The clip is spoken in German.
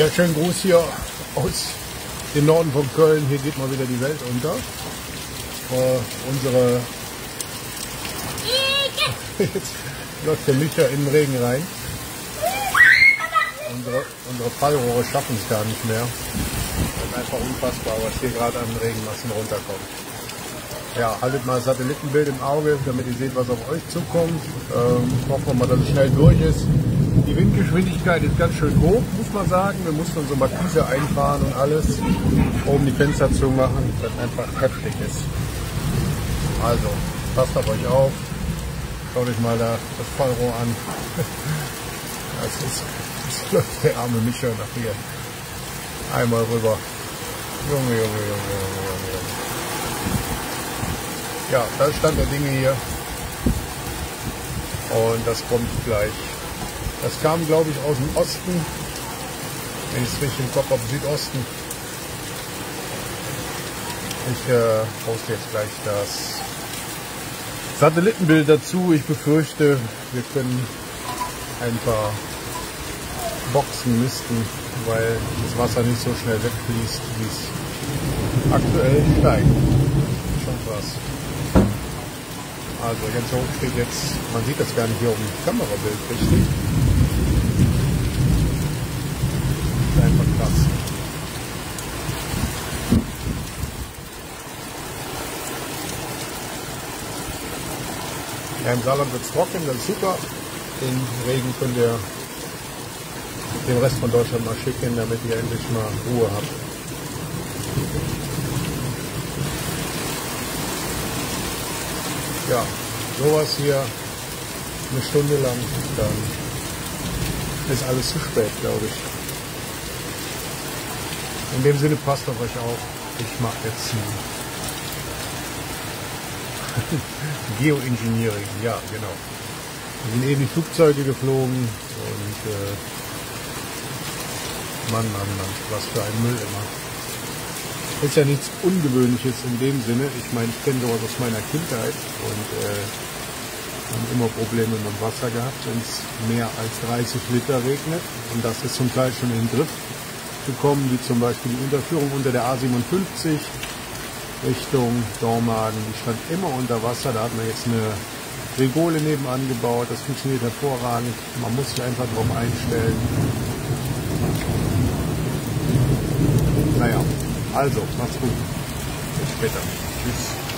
Ja, schönen Gruß hier aus dem Norden von Köln. Hier geht mal wieder die Welt unter. Äh, unsere. Jetzt läuft der Micha in den Regen rein. Unsere, unsere Fallrohre schaffen es gar nicht mehr. Das ist einfach unfassbar, was hier gerade an Regenmassen runterkommt. Ja, haltet mal Satellitenbild im Auge, damit ihr seht, was auf euch zukommt. Ähm, hoffen wir mal, dass es schnell durch ist. Die Windgeschwindigkeit ist ganz schön hoch, muss man sagen. Wir mussten unsere Markise einfahren und alles, um die Fenster zu machen, das einfach heftig ist. Also, passt auf euch auf. Schaut euch mal da das Fallrohr an. Das ist, das läuft der arme Micha nach hier. Einmal rüber. Junge, Junge, Junge, Junge, Junge. Ja, da Stand der Dinge hier. Und das kommt gleich. Das kam, glaube ich, aus dem Osten. Wenn ich es richtig im Kopf habe, Südosten. Ich äh, poste jetzt gleich das Satellitenbild dazu. Ich befürchte, wir können ein paar Boxen misten, weil das Wasser nicht so schnell wegfließt, wie es aktuell steigt. Schon krass. Also ganz hoch steht jetzt, man sieht das gar nicht hier auf dem Kamerabild richtig. Das ist einfach krass. Ja, Im Saarland wird es trocken, das ist super. Den Regen könnt ihr den Rest von Deutschland mal schicken, damit ihr endlich mal Ruhe habt. Ja, sowas hier eine Stunde lang, dann ist alles zu spät, glaube ich. In dem Sinne passt auf euch auf. Ich mache jetzt ein Geoengineering, ja genau. Da sind eben die Flugzeuge geflogen und äh, Mann, Mann, Mann, was für ein Müll immer. Ist ja nichts Ungewöhnliches in dem Sinne. Ich meine, ich kenne sowas aus meiner Kindheit und äh, haben immer Probleme mit dem Wasser gehabt, wenn es mehr als 30 Liter regnet. Und das ist zum Teil schon in den Griff gekommen, wie zum Beispiel die Unterführung unter der A57 Richtung Dormagen. Die stand immer unter Wasser. Da hat man jetzt eine Regole nebenan gebaut. Das funktioniert hervorragend. Man muss sich einfach darauf einstellen. Naja, also, macht's gut. Bis später. Tschüss.